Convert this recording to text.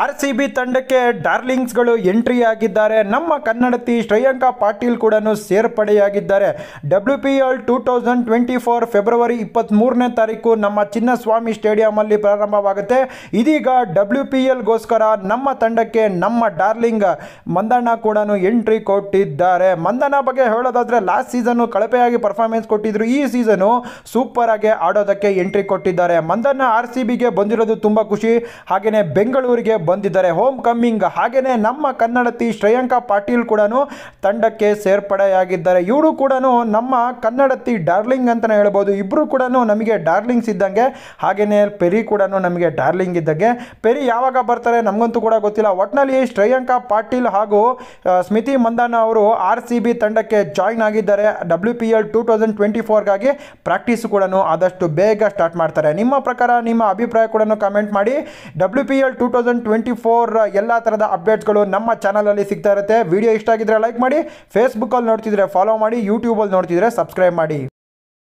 R C B ತಂಡಕ್ಕೆ ಡಾರ್ಲಿಂಗ್ಸ್ಗಳು entry ಆಗಿದ್ದಾರೆ ನಮ್ಮ ಕನ್ನಡತಿ ಶ್ರೇಯಾಂಕಾ ಪಾಟೀಲ್ ಕೂಡ ಸೇರ್ಪಡೆಯಾಗಿದ್ದಾರೆ. W P L two thousand twenty four February ಇಪ್ಪತ್ತ್ಮೂರನೇ ತಾರೀಕು ನಮ್ಮ ಚಿನ್ನಸ್ವಾಮಿ ಸ್ಟೇಡಿಯಮಲ್ಲಿ ಪ್ರಾರಂಭವಾಗುತ್ತೆ. ಇದೀಗ ಡಬ್ಲ್ಯೂ ಪಿ ಎಲ್ಗೋಸ್ಕರ ನಮ್ಮ ತಂಡಕ್ಕೆ ನಮ್ಮ ಡಾರ್ಲಿಂಗ್ ಮಂದಣ್ಣ ಕೂಡ ಎಂಟ್ರಿ ಕೊಟ್ಟಿದ್ದಾರೆ. ಮಂದಣ್ಣ ಬಗ್ಗೆ ಹೇಳೋದಾದ್ರೆ ಲಾಸ್ಟ್ ಸೀಸನ್ನು ಕಳಪೆಯಾಗಿ ಪರ್ಫಾರ್ಮೆನ್ಸ್ ಕೊಟ್ಟಿದ್ರು. ಈ ಸೀಸನು ಸೂಪರ್ ಆಗಿ ಆಡೋದಕ್ಕೆ ಎಂಟ್ರಿ ಕೊಟ್ಟಿದ್ದಾರೆ. ಮಂದಣ್ಣ ಆರ್ ಸಿ ಬಿಗೆ ಬಂದಿರೋದು ತುಂಬ ಖುಷಿ. ಹಾಗೆಯೇ ಬೆಂಗಳೂರಿಗೆ ಬಂದಿದ್ದಾರೆ. ಹೋಮ್ ಕಮ್ಮಿಂಗ್ ಹಾಗೆಯೇ ನಮ್ಮ ಕನ್ನಡತಿ ಶ್ರೇಯಾಂಕಾ ಪಾಟೀಲ್ ಕೂಡ ತಂಡಕ್ಕೆ ಸೇರ್ಪಡೆಯಾಗಿದ್ದಾರೆ. ಇವರು ಕೂಡ ನಮ್ಮ ಕನ್ನಡತಿ ಡಾರ್ಲಿಂಗ್ ಅಂತಲೇ ಹೇಳ್ಬೋದು. ಇಬ್ಬರು ಕೂಡ ನಮಗೆ ಡಾರ್ಲಿಂಗ್ಸ್ ಇದ್ದಂಗೆ ಹಾಗೆಯೇ ಪೆರಿ ಕೂಡ ನಮಗೆ ಡಾರ್ಲಿಂಗ್ ಇದ್ದಂಗೆ. ಪೆರಿ ಯಾವಾಗ ಬರ್ತಾರೆ ನಮಗಂತೂ ಕೂಡ ಗೊತ್ತಿಲ್ಲ. ಒಟ್ಟಿನಲ್ಲಿ ಶ್ರೇಯಾಂಕಾ ಪಾಟೀಲ್ ಹಾಗೂ ಸ್ಮಿತಿ ಮಂದಾನ ಅವರು ಆರ್ ತಂಡಕ್ಕೆ ಜಾಯ್ನ್ ಆಗಿದ್ದಾರೆ. W P L two thousand twenty ಫೋರ್ಗಾಗಿ practice ಕೂಡ ಆದಷ್ಟು ಬೇಗ ಸ್ಟಾರ್ಟ್ ಮಾಡ್ತಾರೆ. ನಿಮ್ಮ ಪ್ರಕಾರ ನಿಮ್ಮ ಅಭಿಪ್ರಾಯ ಕೂಡ ಕಮೆಂಟ್ ಮಾಡಿ. W P L two thousand twenty four, ಎಲ್ಲ ಥರದ ಅಪ್ಡೇಟ್ಸ್ಗಳು ನಮ್ಮ ಚಾನಲಲ್ಲಿ ಸಿಗ್ತಾ ಇರುತ್ತೆ. ವಿಡಿಯೋ ಇಷ್ಟ ಆಗಿದ್ರೆ ಲೈಕ್ ಮಾಡಿ ಫೇಸ್ಬುಕ್ಕಲ್ಲಿ ನೋಡ್ತಿದ್ರೆ ಫಾಲೋ ಮಾಡಿ ಯೂಟ್ಯೂಬಲ್ಲಿ ನೋಡ್ತಿದ್ರೆ ಸಬ್ಸ್ಕ್ರೈಬ್ ಮಾಡಿ.